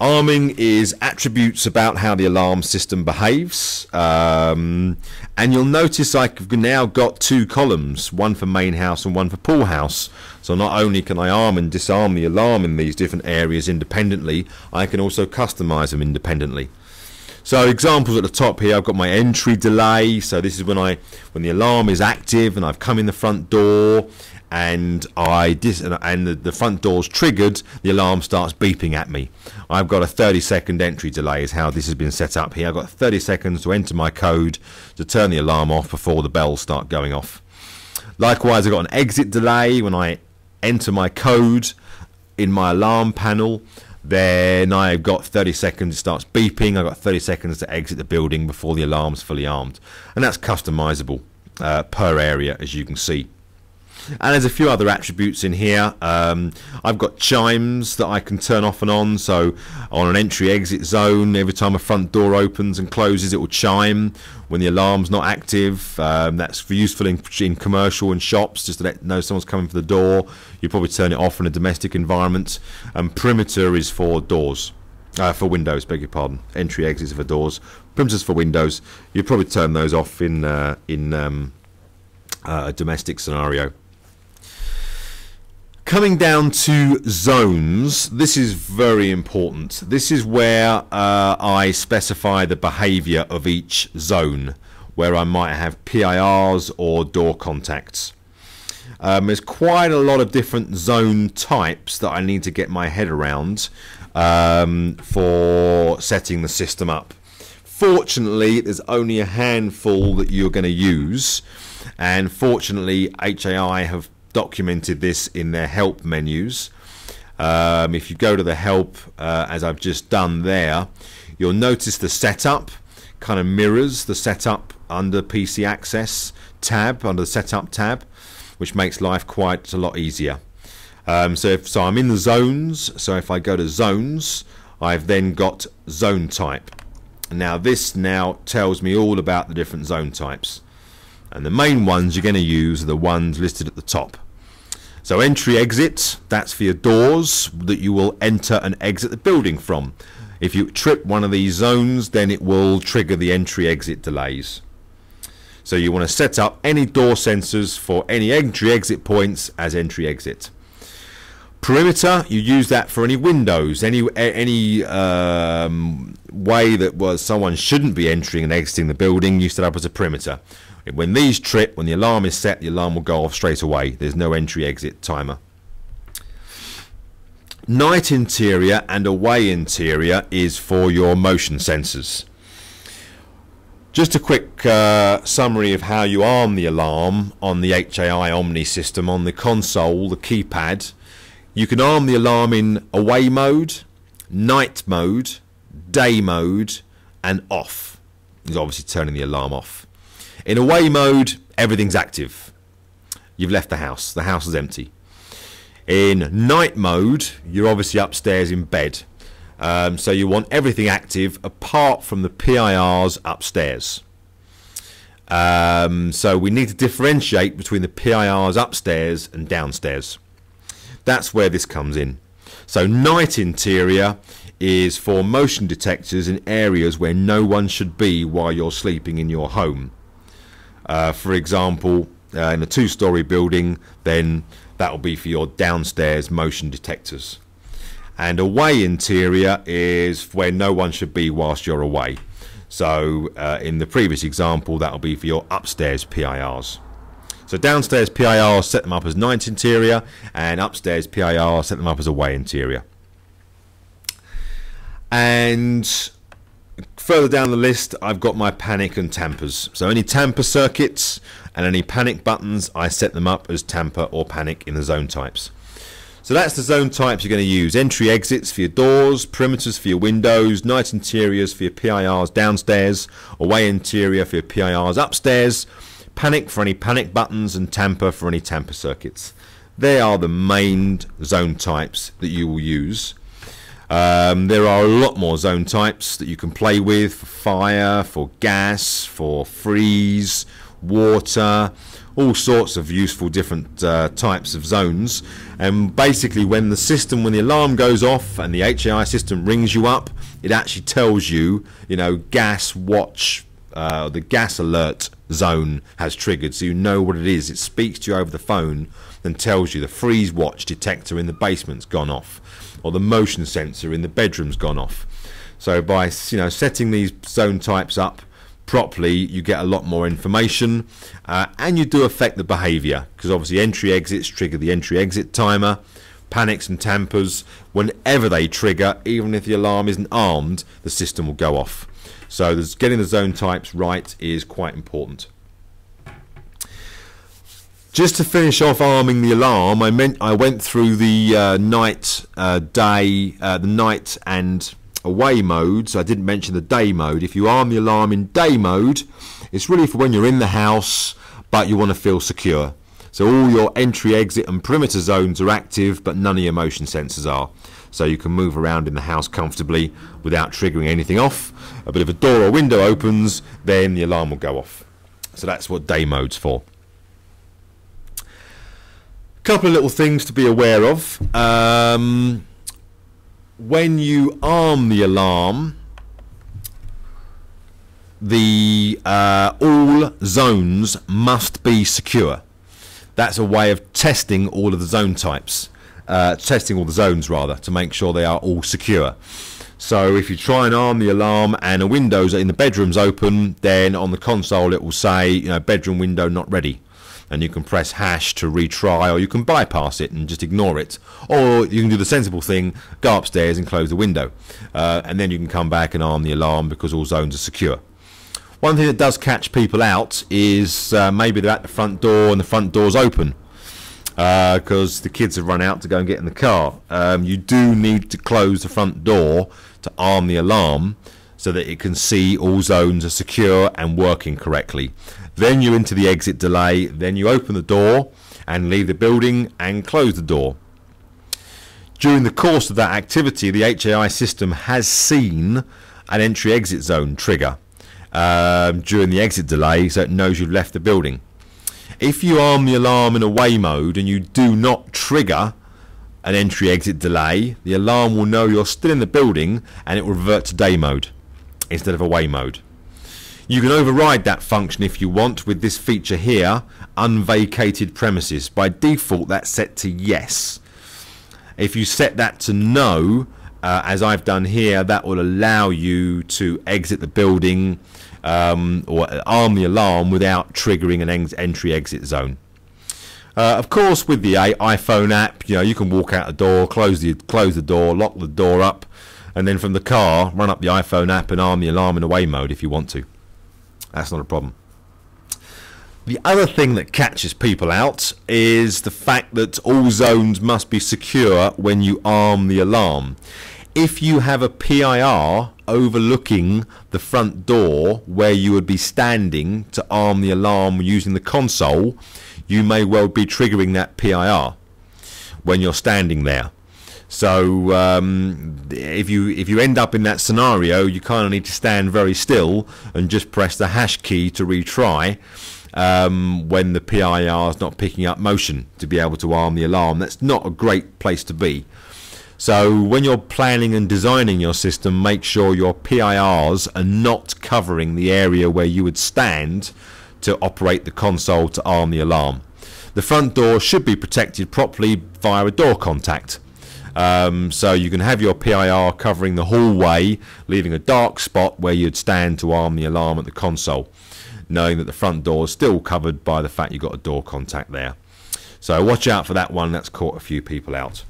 arming is attributes about how the alarm system behaves. Um, and you'll notice I've now got two columns, one for main house and one for pool house. So not only can I arm and disarm the alarm in these different areas independently, I can also customize them independently. So examples at the top here, I've got my entry delay. So this is when I when the alarm is active and I've come in the front door and I dis- and the, the front door's triggered, the alarm starts beeping at me. I've got a 30 second entry delay is how this has been set up here. I've got 30 seconds to enter my code to turn the alarm off before the bells start going off. Likewise, I've got an exit delay when I enter my code in my alarm panel. Then I've got 30 seconds, it starts beeping. I've got 30 seconds to exit the building before the alarm's fully armed. And that's customizable uh, per area, as you can see. And there's a few other attributes in here. Um, I've got chimes that I can turn off and on. So on an entry exit zone, every time a front door opens and closes, it will chime when the alarm's not active. Um, that's useful in, in, commercial and shops, just to let know someone's coming for the door. You probably turn it off in a domestic environment. And perimeter is for doors. Uh, for windows, beg your pardon. Entry exits for doors. Perimeters for windows. You'd probably turn those off in uh, in um, uh, a domestic scenario. Coming down to zones, this is very important. This is where uh, I specify the behavior of each zone, where I might have PIRs or door contacts. Um, there's quite a lot of different zone types that I need to get my head around um, for setting the system up. Fortunately, there's only a handful that you're going to use, and fortunately, HAI have documented this in their help menus. Um, if you go to the help, uh, as I've just done there, you'll notice the setup kind of mirrors the setup under PC Access tab, under the setup tab, which makes life quite a lot easier. Um, so, if, so I'm in the zones. So if I go to zones, I've then got zone type. Now this now tells me all about the different zone types. And the main ones you're going to use are the ones listed at the top. So entry exit, that's for your doors that you will enter and exit the building from. If you trip one of these zones, then it will trigger the entry exit delays. So you want to set up any door sensors for any entry exit points as entry exit. Perimeter, you use that for any windows, any any um, way that was someone shouldn't be entering and exiting the building, you set up as a perimeter. When these trip, when the alarm is set, the alarm will go off straight away. There's no entry exit timer. Night interior and away interior is for your motion sensors. Just a quick uh, summary of how you arm the alarm on the HAI Omni system on the console, the keypad. You can arm the alarm in away mode, night mode, day mode, and off. Is obviously turning the alarm off. In away mode, everything's active. You've left the house. The house is empty. In night mode, you're obviously upstairs in bed. Um, so you want everything active apart from the PIRs upstairs. Um, so we need to differentiate between the PIRs upstairs and downstairs. That's where this comes in. So night interior is for motion detectors in areas where no one should be while you're sleeping in your home. Uh, for example, uh, in a two-story building, then that will be for your downstairs motion detectors. And away interior is where no one should be whilst you're away. So uh, in the previous example, that will be for your upstairs PIRs. So downstairs PIR set them up as night interior, and upstairs PIR set them up as away interior. And Further down the list, I've got my panic and tampers. So any tamper circuits and any panic buttons, I set them up as tamper or panic in the zone types. So that's the zone types you're going to use. Entry exits for your doors, perimeters for your windows, night interiors for your PIRs downstairs, away interior for your PIRs upstairs, panic for any panic buttons, and tamper for any tamper circuits. They are the main zone types that you will use. Um, there are a lot more zone types that you can play with for fire, for gas, for freeze, water, all sorts of useful different uh, types of zones. And basically, when the system, when the alarm goes off and the HAI system rings you up, it actually tells you, you know, gas watch, uh, the gas alert zone has triggered, so you know what it is. It speaks to you over the phone and tells you the freeze watch detector in the basement's gone off or the motion sensor in the bedroom's gone off. So by you know setting these zone types up properly, you get a lot more information, uh, and you do affect the behaviour because obviously entry exits trigger the entry exit timer. Panics and tampers, whenever they trigger, even if the alarm isn't armed, the system will go off. So getting the zone types right is quite important. Just to finish off arming the alarm, I meant I went through the uh, night, uh, day, uh, the night and away modes. I didn't mention the day mode. If you arm the alarm in day mode, it's really for when you're in the house, but you want to feel secure. So all your entry, exit, and perimeter zones are active, but none of your motion sensors are. So you can move around in the house comfortably without triggering anything off. But if a door or window opens, then the alarm will go off. So that's what day mode's for couple of little things to be aware of. Um, when you arm the alarm, the uh, all zones must be secure. That's a way of testing all of the zone types, uh, testing all the zones rather, to make sure they are all secure. So if you try and arm the alarm and the windows in the bedrooms open, then on the console it will say, you know, bedroom window not ready and you can press hash to retry or you can bypass it and just ignore it. Or you can do the sensible thing go upstairs and close the window. Uh, and then you can come back and arm the alarm because all zones are secure. One thing that does catch people out is uh, maybe they're at the front door and the front door's open because uh, the kids have run out to go and get in the car. Um, you do need to close the front door to arm the alarm so that it can see all zones are secure and working correctly. Then you're into the exit delay, then you open the door and leave the building and close the door. During the course of that activity, the HAI system has seen an entry exit zone trigger um, during the exit delay so it knows you've left the building. If you arm the alarm in away mode and you do not trigger an entry exit delay, the alarm will know you're still in the building and it will revert to day mode instead of away mode. You can override that function if you want with this feature here, unvacated premises. By default that's set to yes. If you set that to no, uh, as I've done here, that will allow you to exit the building um, or arm the alarm without triggering an entry exit zone. Uh, of course, with the iPhone app, you know you can walk out the door, close the close the door, lock the door up, and then from the car run up the iPhone app and arm the alarm in away mode if you want to. That's not a problem. The other thing that catches people out is the fact that all zones must be secure when you arm the alarm. If you have a PIR overlooking the front door where you would be standing to arm the alarm using the console, you may well be triggering that PIR when you're standing there. So um, if you if you end up in that scenario, you kind of need to stand very still and just press the hash key to retry um, when the PIR is not picking up motion to be able to arm the alarm. That's not a great place to be. So when you're planning and designing your system, make sure your PIRs are not covering the area where you would stand to operate the console to arm the alarm. The front door should be protected properly via a door contact. Um, so you can have your PIR covering the hallway, leaving a dark spot where you'd stand to arm the alarm at the console, knowing that the front door is still covered by the fact you've got a door contact there. So watch out for that one, that's caught a few people out.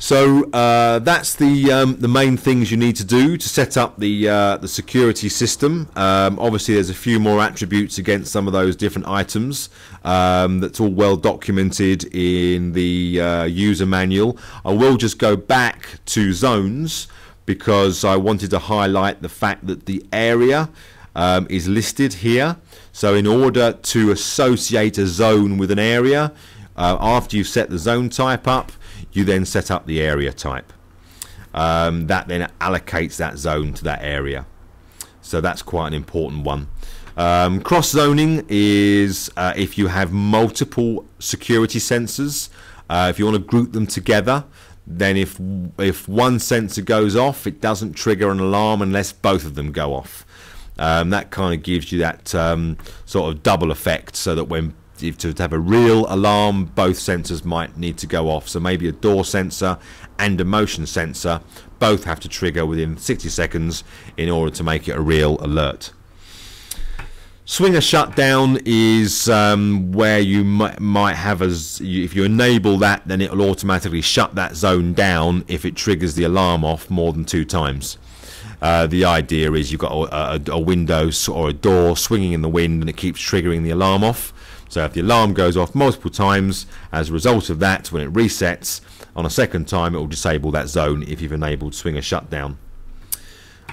So uh, that's the um, the main things you need to do to set up the uh, the security system. Um, obviously, there's a few more attributes against some of those different items. Um, that's all well documented in the uh, user manual. I will just go back to zones because I wanted to highlight the fact that the area um, is listed here. So in order to associate a zone with an area, uh, after you've set the zone type up, you then set up the area type. Um, that then allocates that zone to that area. So that's quite an important one. Um, cross zoning is uh, if you have multiple security sensors. Uh, if you want to group them together, then if if one sensor goes off, it doesn't trigger an alarm unless both of them go off. Um, that kind of gives you that um, sort of double effect, so that when if to have a real alarm, both sensors might need to go off. So maybe a door sensor and a motion sensor both have to trigger within 60 seconds in order to make it a real alert. Swinger shutdown is um, where you might, might have as if you enable that, then it will automatically shut that zone down if it triggers the alarm off more than two times. Uh, the idea is you've got a, a, a, window or a door swinging in the wind and it keeps triggering the alarm off. So if the alarm goes off multiple times as a result of that, when it resets on a second time, it will disable that zone if you've enabled swinger shutdown.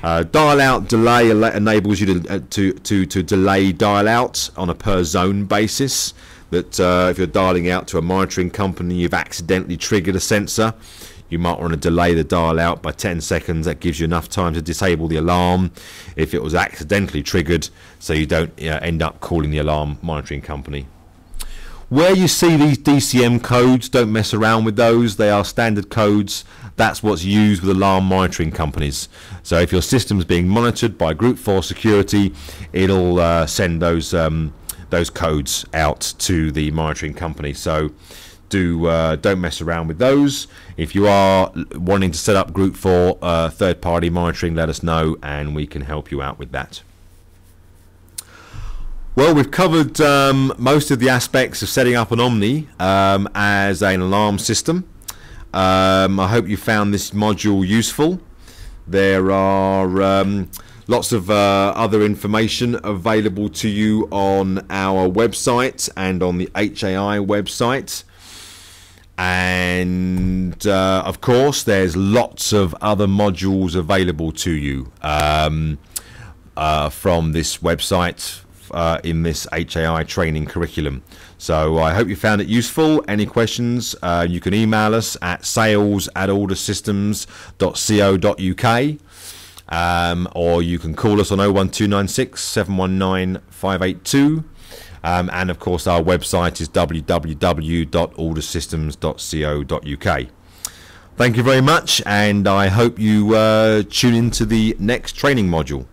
Uh, dial out delay enables you to, uh, to, to, to delay dial out on a per zone basis. That uh, if you're dialing out to a monitoring company, you've accidentally triggered a sensor. You might want to delay the dial out by 10 seconds. That gives you enough time to disable the alarm if it was accidentally triggered, so you don't end up calling the alarm monitoring company. Where you see these DCM codes, don't mess around with those. They are standard codes. That's what's used with alarm monitoring companies. So if your system is being monitored by Group 4 security, it'll uh, send those um, those codes out to the monitoring company. So do uh, don't mess around with those. If you are wanting to set up Group 4 uh, third-party monitoring, let us know and we can help you out with that. Well, we've covered um, most of the aspects of setting up an Omni um, as an alarm system. Um, I hope you found this module useful. There are um, lots of uh, other information available to you on our website and on the HAI website. And uh, of course, there's lots of other modules available to you um, uh, from this website uh, in this HAI training curriculum. So I hope you found it useful. Any questions, uh, you can email us at sales at aldoussystems.co.uk um, or you can call us on 01296 719 582. Um, and of course, our website is www.aldoussystems.co.uk. Thank you very much, and I hope you uh, tune into the next training module.